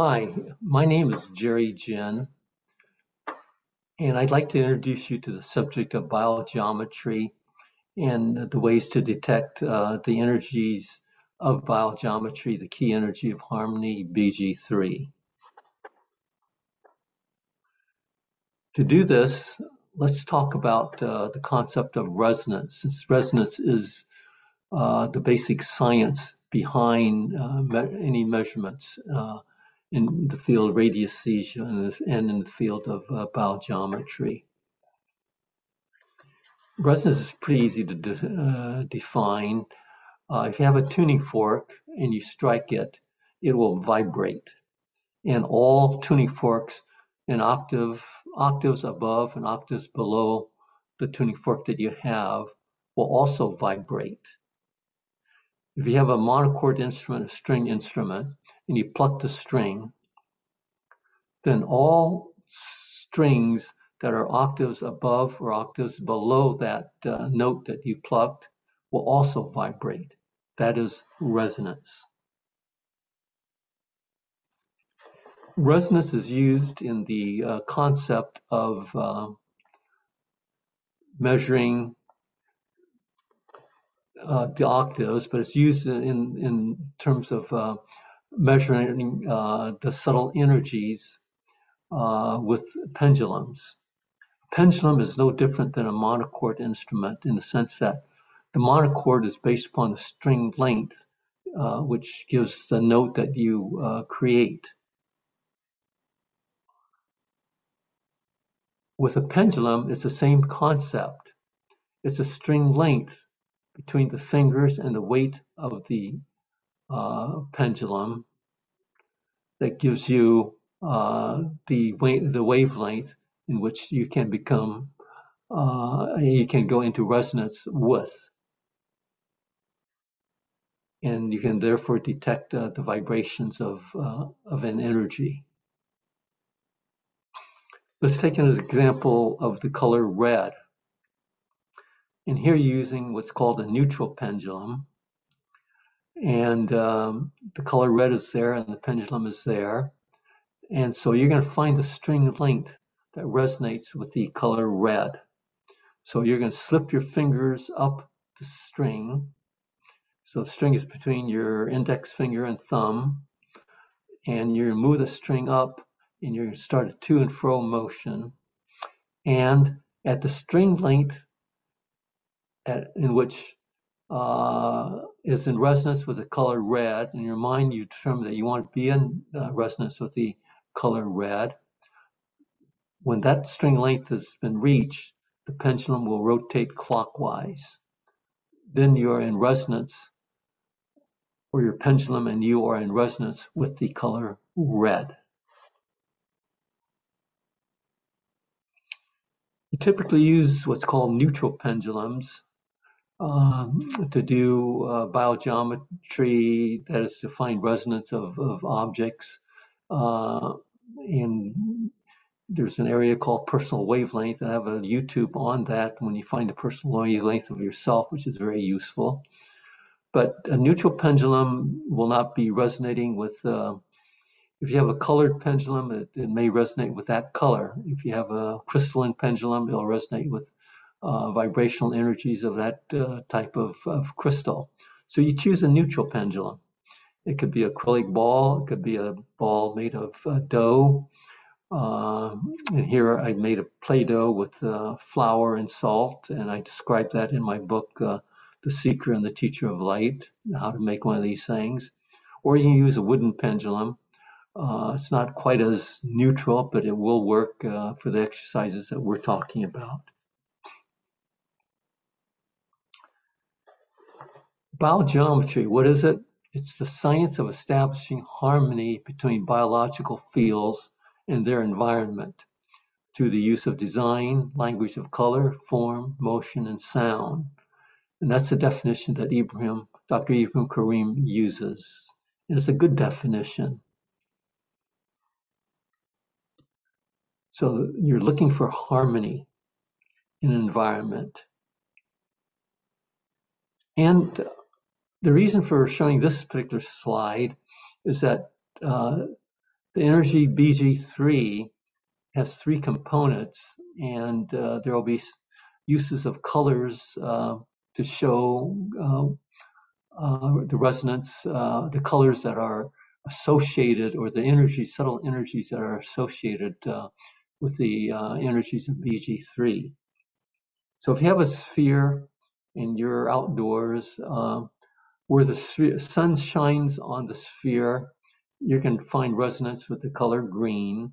Hi, my name is Jerry Gin, and I'd like to introduce you to the subject of biogeometry and the ways to detect uh, the energies of biogeometry, the key energy of harmony, BG3. To do this, let's talk about uh, the concept of resonance, since resonance is uh, the basic science behind uh, me any measurements uh, in the field of radiesthesia and in the field of uh, biogeometry. Resonance is pretty easy to de uh, define. Uh, if you have a tuning fork and you strike it, it will vibrate. And all tuning forks in octave, octaves above and octaves below the tuning fork that you have will also vibrate. If you have a monochord instrument, a string instrument, and you pluck the string, then all strings that are octaves above or octaves below that uh, note that you plucked will also vibrate. That is resonance. Resonance is used in the uh, concept of uh, measuring uh, the octaves, but it's used in, in terms of uh, measuring uh, the subtle energies uh, with pendulums. A pendulum is no different than a monochord instrument in the sense that the monochord is based upon the string length, uh, which gives the note that you create. With a pendulum, it's the same concept. It's a string length between the fingers and the weight of the uh, pendulum that gives you uh, the the wavelength in which you can become uh, you can go into resonance with, and you can therefore detect uh, the vibrations of uh, of an energy. Let's take an example of the color red. And here using what's called a neutral pendulum. And um, the color red is there and the pendulum is there. And so you're going to find the string length that resonates with the color red. So you're going to slip your fingers up the string. So the string is between your index finger and thumb. And you're going to move the string up and you're going to start a to and fro motion. And at the string length at, in which uh, is in resonance with the color red, in your mind you determine that you want to be in uh, resonance with the color red. When that string length has been reached, the pendulum will rotate clockwise. Then you are in resonance, or your pendulum and you are in resonance with the color red. You typically use what's called neutral pendulums um, to do uh, biogeometry, that is to find resonance of, of objects. Uh, and there's an area called personal wavelength. I have a YouTube on that when you find the personal wavelength of yourself, which is very useful. But a neutral pendulum will not be resonating with, uh, if you have a colored pendulum, it, it, may resonate with that color. If you have a crystalline pendulum, it'll resonate with uh, vibrational energies of that uh, type of, of crystal. So you choose a neutral pendulum. It could be a acrylic ball, it could be a ball made of uh, dough. Uh, and here I made a Play-Doh with uh, flour and salt, and I describe that in my book, uh, The Seeker and the Teacher of Light, how to make one of these things. Or you can use a wooden pendulum. It's not quite as neutral, but it will work for the exercises that we're talking about. Biogeometry, what is it? It's the science of establishing harmony between biological fields and their environment through the use of design, language of color, form, motion, and sound. And that's the definition that Ibrahim, Dr. Ibrahim Karim uses. And it's a good definition. So you're looking for harmony in an environment. And the reason for showing this particular slide is that uh, The energy BG3 has three components, and uh, there will be uses of colors uh, to show uh, uh, the resonance, uh, the colors that are associated, or the energies, subtle energies that are associated with the energies of BG3. So if you have a sphere and you're outdoors, where the sphere, sun shines on the sphere, you can find resonance with the color green.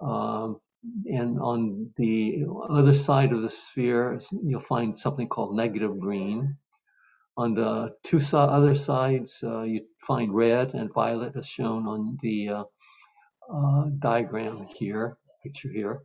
Um, and on the other side of the sphere, you'll find something called negative green. On the two other sides, uh, you find red and violet as shown on the uh, uh, diagram here, picture here.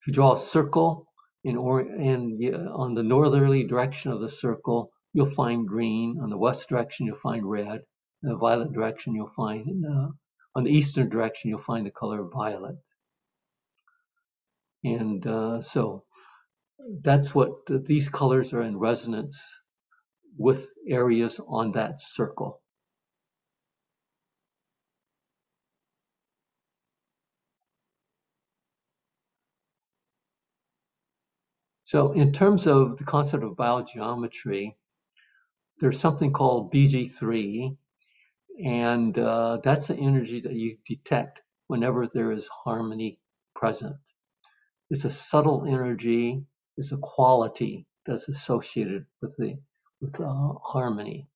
If you draw a circle in or and on the northerly direction of the circle, you'll find green. On the west direction, you'll find red. In the violet direction, you'll find uh, on the eastern direction, you'll find the color violet. And uh, so that's what these colors are in resonance with areas on that circle. So in terms of the concept of biogeometry, there's something called BG3, and uh, that's the energy that you detect whenever there is harmony present. It's a subtle energy, it's a quality that's associated with the with uh, harmony.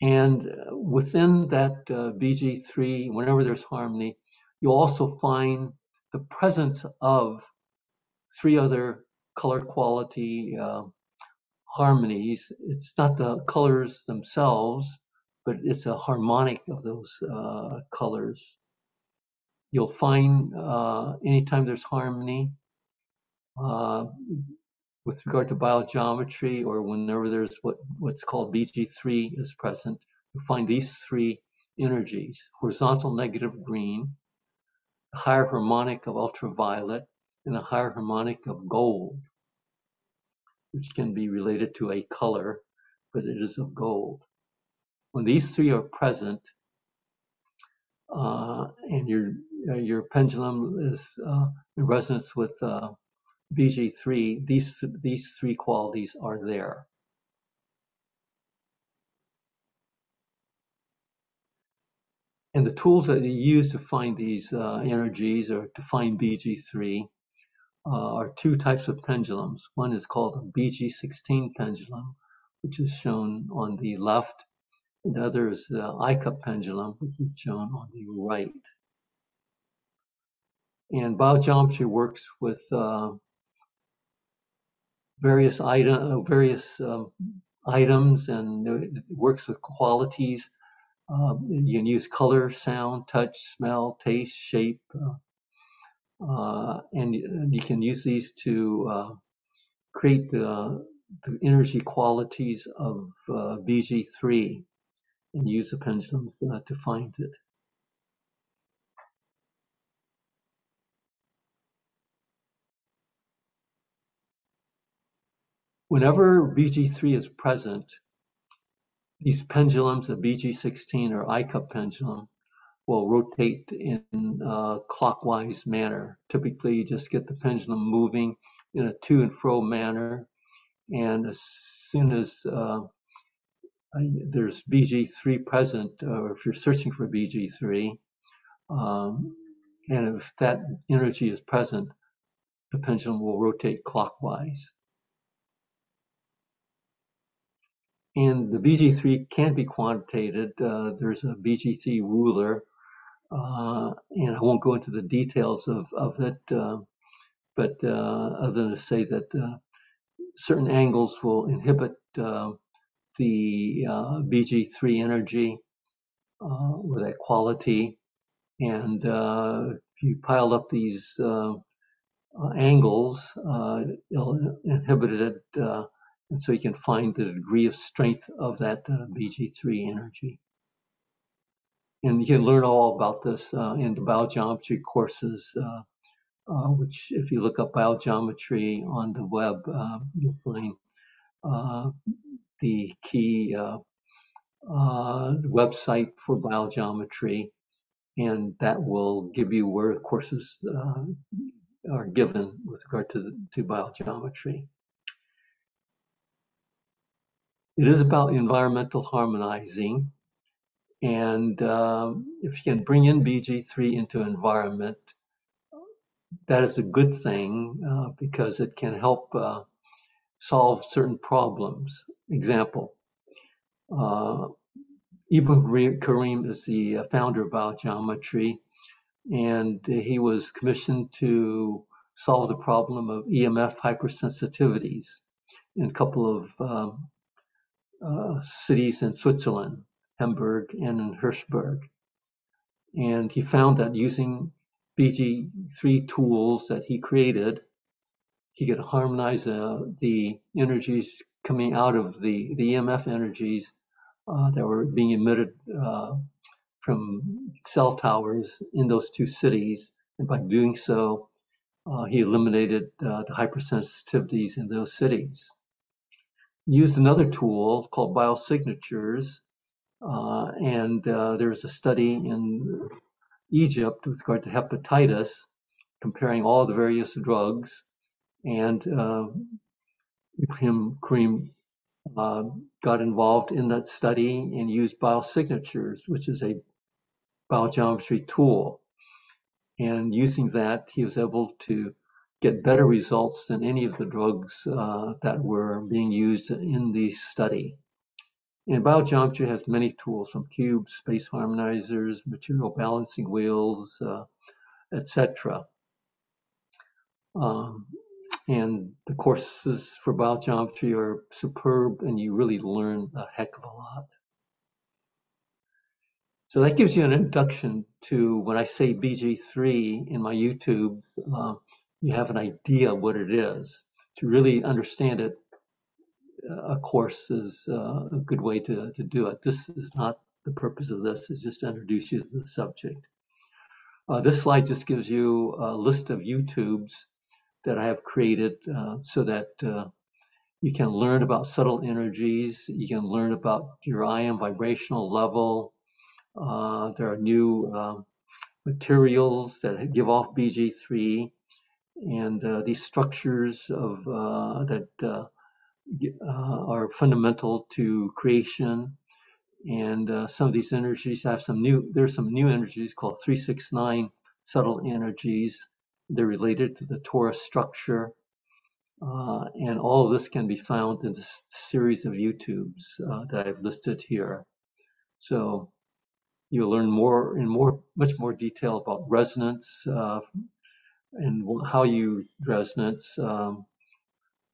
And uh, within that uh, BG3, whenever there's harmony, you'll also find the presence of three other color quality uh, harmonies. It's not the colors themselves, but it's a harmonic of those uh, colors. You'll find uh, anytime there's harmony, uh, with regard to biogeometry or whenever there's what, what's called BG3 is present, you'll find these three energies, horizontal negative green, higher harmonic of ultraviolet, and a higher harmonic of gold which can be related to a color, but it is of gold. When these three are present, uh, and your uh, your pendulum is uh, in resonance with uh, BG3, these these three qualities are there. And the tools that you use to find these uh, energies or to find BG3 uh, are two types of pendulums. One is called a BG16 pendulum, which is shown on the left, and the other is the IKUP pendulum, which is shown on the right. And biogeometry works with uh, various item, uh, various uh, items, and it works with qualities. Uh, you can use color, sound, touch, smell, taste, shape, uh, uh, and, and, you can use these to uh, create the, the, energy qualities of uh, BG3 and use the pendulums uh, to find it. Whenever BG3 is present, these pendulums, a BG16 or IKUP pendulum, will rotate in a clockwise manner. Typically, you just get the pendulum moving in a to and fro manner. And as soon as uh, there's BG3 present, or if you're searching for BG3, um, and if that energy is present, the pendulum will rotate clockwise. And the BG3 can be quantitated. Uh, there's a BG3 ruler Uh, and I won't go into the details of, of it, uh, but uh, other than to say that uh, certain angles will inhibit uh, the uh, BG3 energy uh, or that quality. And if you pile up these angles, it'll inhibit it, and so you can find the degree of strength of that BG3 energy. And you can learn all about this uh, in the biogeometry courses, uh, uh, which if you look up biogeometry on the web, uh, you'll find uh, the key uh, website for biogeometry, and that will give you where the courses are given with regard to, to biogeometry. It is about environmental harmonizing. And uh, if you can bring in BG3 into environment, that is a good thing uh, because it can help uh, solve certain problems. Example, uh, Ibrahim Karim is the uh, founder of biogeometry, and he was commissioned to solve the problem of EMF hypersensitivities in a couple of um, uh, cities in Switzerland, Hemberg and in Hirschberg. And he found that using BG3 tools that he created, he could harmonize uh, the energies coming out of the, the EMF energies uh, that were being emitted uh, from cell towers in those two cities. And by doing so, uh, he eliminated uh, the hypersensitivities in those cities. Used another tool called biosignatures, uh, and uh, there's a study in Egypt with regard to hepatitis, comparing all the various drugs, and uh, Ibrahim Karim uh, got involved in that study and used biosignatures, which is a biogeometry tool. And using that, he was able to get better results than any of the drugs uh, that were being used in the study. And biogeometry has many tools from cubes, space harmonizers, material balancing wheels, uh, etc. Um, and the courses for biogeometry are superb and you really learn a heck of a lot. So that gives you an introduction to when I say BG3 in my YouTube, uh, you have an idea what it is. To really understand it, a course is uh, a good way to, to do it. This is not the purpose of this, is just to introduce you to the subject. Uh, this slide just gives you a list of YouTubes that I have created uh, so that uh, you can learn about subtle energies, you can learn about your ion vibrational level. Uh, there are new um, materials that give off BG3 and uh, these structures of that uh, are fundamental to creation. And some of these energies have some new, there's some new energies called 369 subtle energies they're related to the torus structure. Uh, and all of this can be found in this series of YouTubes uh, that I've listed here. So you'll learn more in more, much more detail about resonance uh, and how you resonance, um,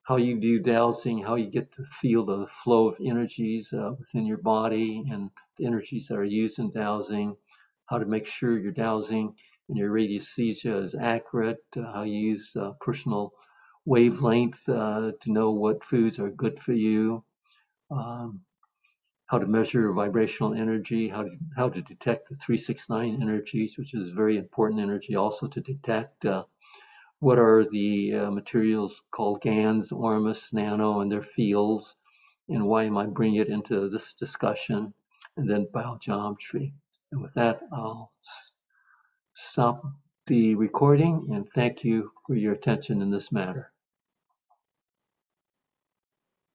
how you do dowsing, how you get to feel the flow of energies uh, within your body and the energies that are used in dowsing, how to make sure your dowsing and your radiesthesia is accurate, uh, how you use uh, personal wavelength uh, to know what foods are good for you, um, how to measure vibrational energy, how to, how to detect the 369 energies, which is very important energy also to detect uh, what are the uh, materials called GANs, Ormus, Nano, and their fields, and why am I bringing it into this discussion, and then biogeometry. And with that, I'll stop the recording and thank you for your attention in this matter.